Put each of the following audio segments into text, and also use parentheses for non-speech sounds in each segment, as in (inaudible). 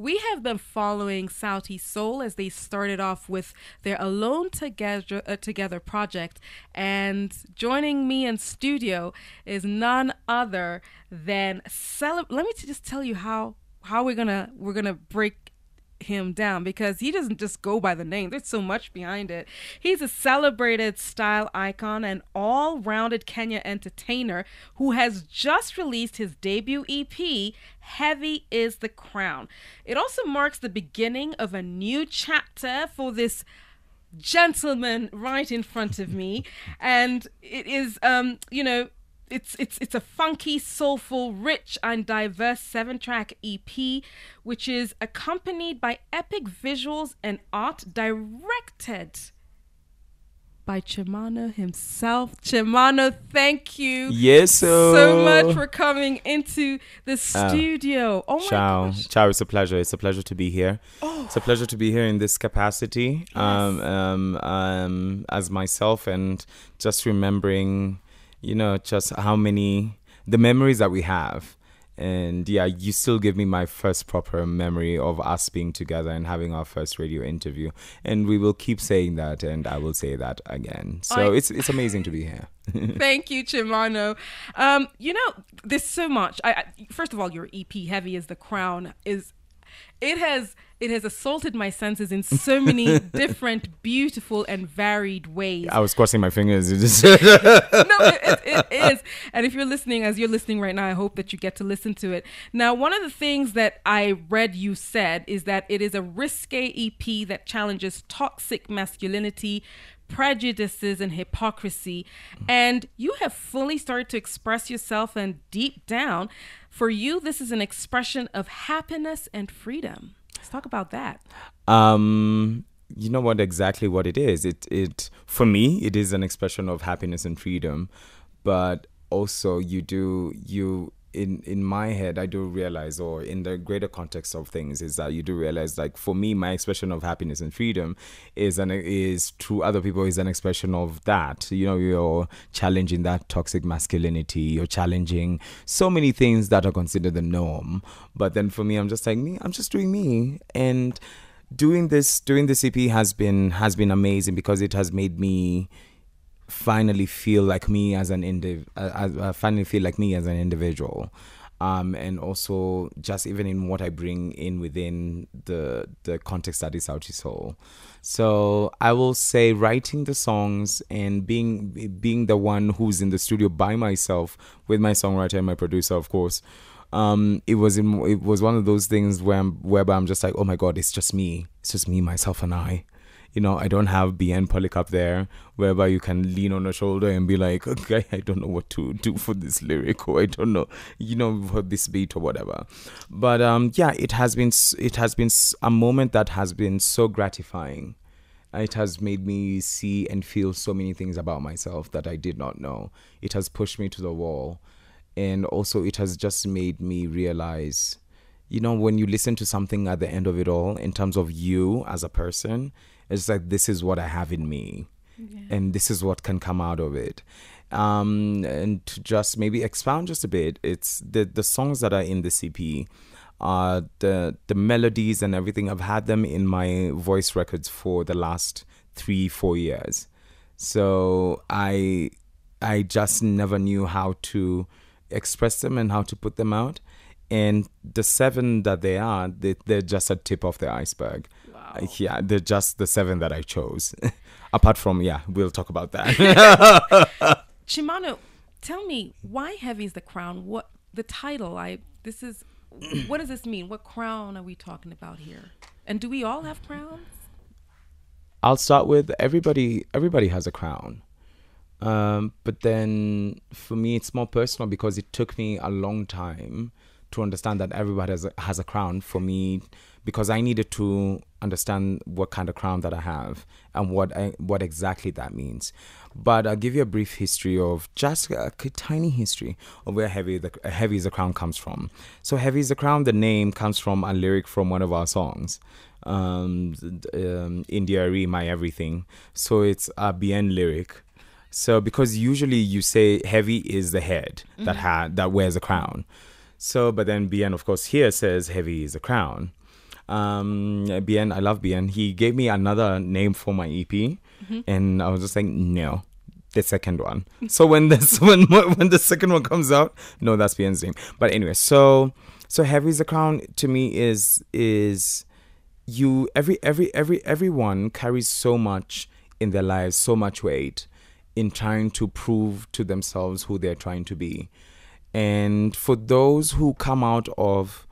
we have been following Sauti Sol as they started off with their Alone Together uh, Together project, and joining me in studio is none other than cele- Let me just tell you how how we're gonna we're gonna break him down because he doesn't just go by the name. There's so much behind it. He's a celebrated style icon and all rounded Kenya entertainer who has just released his debut EP, Heavy is the Crown. It also marks the beginning of a new chapter for this gentleman right in front of me. And it is, um, you know, it's it's it's a funky, soulful, rich, and diverse seven-track EP, which is accompanied by epic visuals and art directed by Chimano himself. Chimano, thank you. Yes, so, so much for coming into the uh, studio. Uh, oh my ciao. gosh. Ciao, it's a pleasure. It's a pleasure to be here. Oh. It's a pleasure to be here in this capacity yes. um, um, um, as myself and just remembering you know, just how many the memories that we have. And yeah, you still give me my first proper memory of us being together and having our first radio interview. And we will keep saying that, and I will say that again. So I, it's it's amazing to be here. (laughs) Thank you, Chimano. Um, you know, there's so much. I, I first of all, your EP, "Heavy Is the Crown," is it has it has assaulted my senses in so many (laughs) different, beautiful, and varied ways. I was crossing my fingers. (laughs) no, it, it, it is. And if you're listening, as you're listening right now, I hope that you get to listen to it. Now, one of the things that I read you said is that it is a risque EP that challenges toxic masculinity, prejudices and hypocrisy. And you have fully started to express yourself, and deep down, for you, this is an expression of happiness and freedom. Let's talk about that. Um, you know what exactly what it is. It it for me it is an expression of happiness and freedom, but also you do you in in my head i do realize or in the greater context of things is that you do realize like for me my expression of happiness and freedom is an is through other people is an expression of that. You know you're challenging that toxic masculinity you're challenging so many things that are considered the norm. But then for me i'm just like me i'm just doing me. And doing this doing this ep has been has been amazing because it has made me finally feel like me as an indiv- uh, uh, finally feel like me as an individual um, and also just even in what I bring in within the the context that is Sauti Sol. So I will say writing the songs and being being the one who's in the studio by myself with my songwriter and my producer, of course. Um, it was in, it was one of those things where I'm, I'm just like, oh my god, it's just me, it's just me, myself, and I you know, I don't have Bien Polycarp there, whereby you can lean on a shoulder and be like, (laughs) okay, I don't know what to do for this lyric, or I don't know, you know, for this beat or whatever. But um, yeah, it has been it has been a moment that has been so gratifying. It has made me see and feel so many things about myself that I did not know. It has pushed me to the wall, and also it has just made me realize you know, when you listen to something at the end of it all, in terms of you as a person, it's like this is what I have in me, yeah. and this is what can come out of it. Um, and to just maybe expound just a bit, it's the the songs that are in the EP Uh, the the melodies and everything I've had them in my voice records for the last three four years, so I I just never knew how to express them and how to put them out. And the seven that they are, they, they're just a tip of the iceberg. Wow. Yeah, they're just the seven that I chose. (laughs) Apart from, yeah, we'll talk about that. (laughs) Chimano, tell me why heavy is the crown? What the title? I this is what does this mean? What crown are we talking about here? And do we all have crowns? I'll start with everybody. Everybody has a crown, um, but then for me, it's more personal because it took me a long time to understand that everybody has a, has a crown. For me, because I needed to understand what kind of crown that I have and what I, what exactly that means. But I'll give you a brief history of just a, a tiny history of where heavy the heavy is the crown comes from. So heavy is the crown. The name comes from a lyric from one of our songs, um, um, India Re My Everything. So it's a bien lyric. So because usually you say heavy is the head mm-hmm. that had that wears a crown. So but then bien of course here says heavy is a crown. Um, Bien, I love Bien. He gave me another name for my EP, Mm-hmm. and I was just like, no, the second one. so when this (laughs) when when the second one comes out, no, that's Bien's name. But anyway, so so Heavy's the Crown to me is is you every every every everyone carries so much in their lives, so much weight in trying to prove to themselves who they're trying to be. And for those who come out of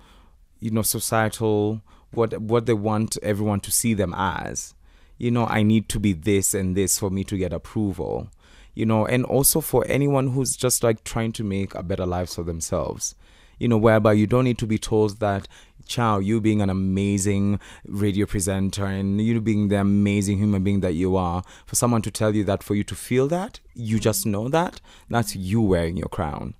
you know societal what what they want everyone to see them as you know i need to be this and this for me to get approval you know and also for anyone who's just like trying to make a better life for themselves you know whereby you don't need to be told that Chow, you being an amazing radio presenter and you being the amazing human being that you are, for someone to tell you that, for you to feel that, you just know that, that's you wearing your crown.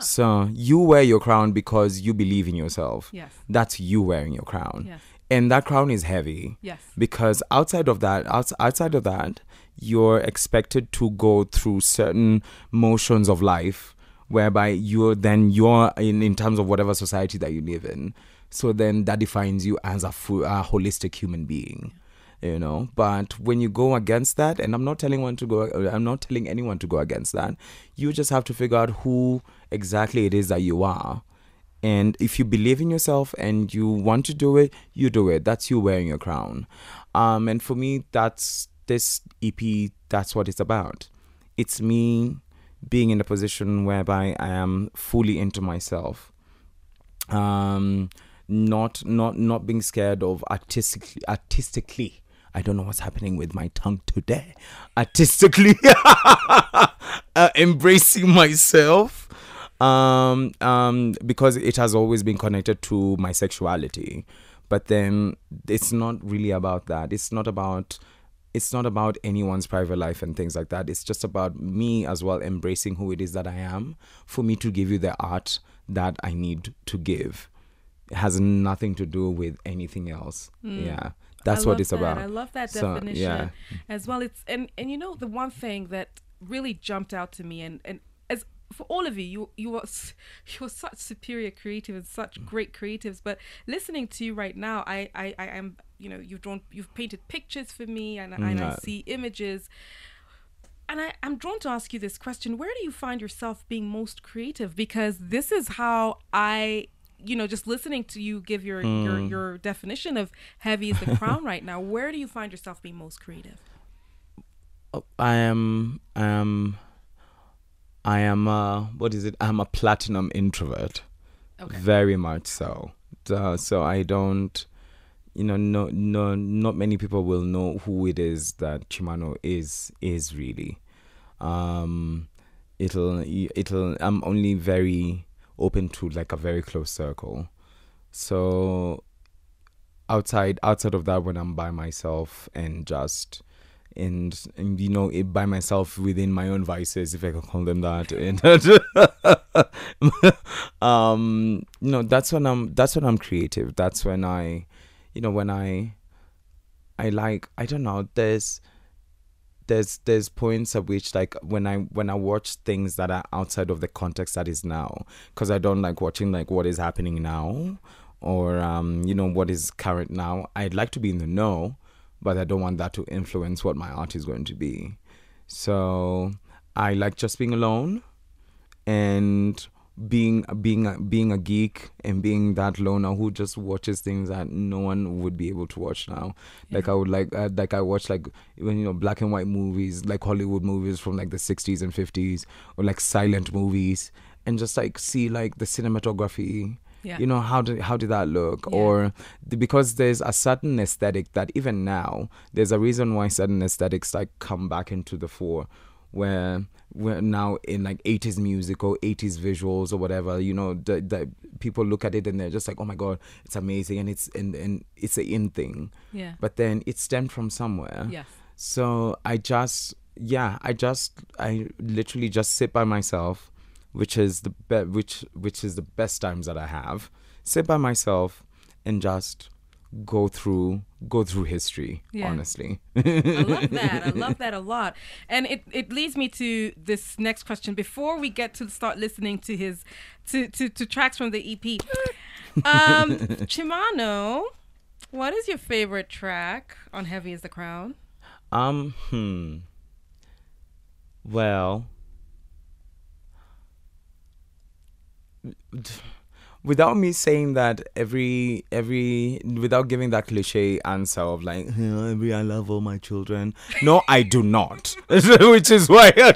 So you wear your crown because you believe in yourself. Yes. That's you wearing your crown. Yes. And that crown is heavy. Yes. Because outside of that, outs- outside of that, you're expected to go through certain motions of life whereby you're then you're in, in terms of whatever society that you live in. So then that defines you as a, a holistic human being you know but when you go against that and i'm not telling one to go i'm not telling anyone to go against that you just have to figure out who exactly it is that you are. And if you believe in yourself and you want to do it you do it. That's you wearing your crown. Um and for me that's this ep that's what it's about. It's me being in a position whereby i am fully into myself. Um not not not being scared of artistically artistically I don't know what's happening with my tongue today. Artistically (laughs) uh, embracing myself um um because it has always been connected to my sexuality. But then it's not really about that. It's not about it's not about anyone's private life and things like that. It's just about me as well embracing who it is that I am for me to give you the art that I need to give. It has nothing to do with anything else. Yeah. That's I what it's that. about. I love that So, definition yeah. as well. It's and and you know the one thing that really jumped out to me and and as for all of you, you you are (laughs) you are such superior creative and such mm. great creatives. But listening to you right now, I I I am you know you've drawn you've painted pictures for me and, and I mm. see images. And I, I'm drawn to ask you this question. Where do you find yourself being most creative? Because this is how I, you know, just listening to you give your your, your definition of heavy is the (laughs) crown right now. Where do you find yourself being most creative? I am I am um I am uh what is it? I'm a platinum introvert. Okay. Very much so. Uh, so I don't you know no no not many people will know who it is that Chimano is is really. Um it'll it'll I'm only very open to like a very close circle. So outside outside of that when I'm by myself and just and, and you know it by myself within my own vices if I can call them that (laughs) and (laughs) um you know that's when I'm that's when I'm creative that's when I you know when I I like I don't know there's there's there's points at which like when I when I watch things that are outside of the context that is now because I don't like watching like what is happening now or um you know what is current now I'd like to be in the know but I don't want that to influence what my art is going to be. So I like just being alone and being being a, being a geek and being that loner who just watches things that no one would be able to watch now. Like I would like uh, like I watch like even you know black and white movies like Hollywood movies from like the 60s and 50s or like silent movies and just like see like the cinematography Yeah. you know how did how did that look Yeah. or the, because there's a certain aesthetic that even now there's a reason why certain aesthetics like come back into the fore where we're now in like 80s music or 80s visuals or whatever you know the, the people look at it and they're just like oh my god it's amazing and it's and, and it's a in thing Yeah. but then it stemmed from somewhere Yes. so I just, yeah, I just, I literally just sit by myself, which is the be- which which is the best times that I have. Sit by myself and just go through go through history. Yeah. Honestly, I love (laughs) that. I love that a lot. And it, it leads me to this next question. Before we get to start listening to his to, to, to tracks from the EP. Um (laughs) Chimano What is your favorite track on Heavy is the Crown? Um, hmm. Well, without me saying that every every without giving that cliche answer of like every I love all my children. No, I do not. (laughs) Which is why. (laughs)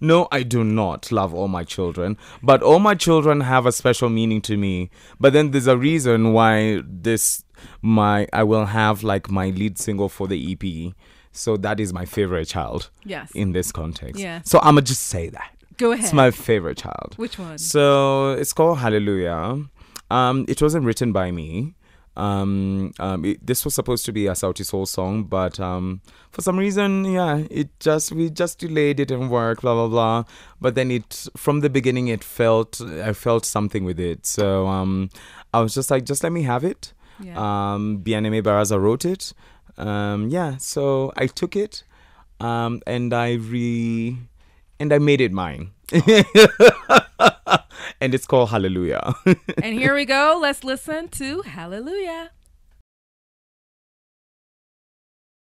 no, I do not love all my children, but all my children have a special meaning to me. But then there's a reason why this my I will have like my lead single for the EP. So that is my favorite child. Yes. In this context. Yeah. So I'ma just say that. Go ahead. It's my favorite child. Which one? So it's called Hallelujah. Um, it wasn't written by me. Um, um, it, this was supposed to be a Sauti Sol song, but um, for some reason, yeah, it just we just delayed it and work, blah blah blah. But then it from the beginning, it felt I felt something with it. So um, I was just like, just let me have it. Yeah. Um, Bien-Aimé Baraza wrote it. Um, yeah, so I took it, um, and I re and I made it mine. (laughs) and it's called Hallelujah. (laughs) and here we go. Let's listen to Hallelujah.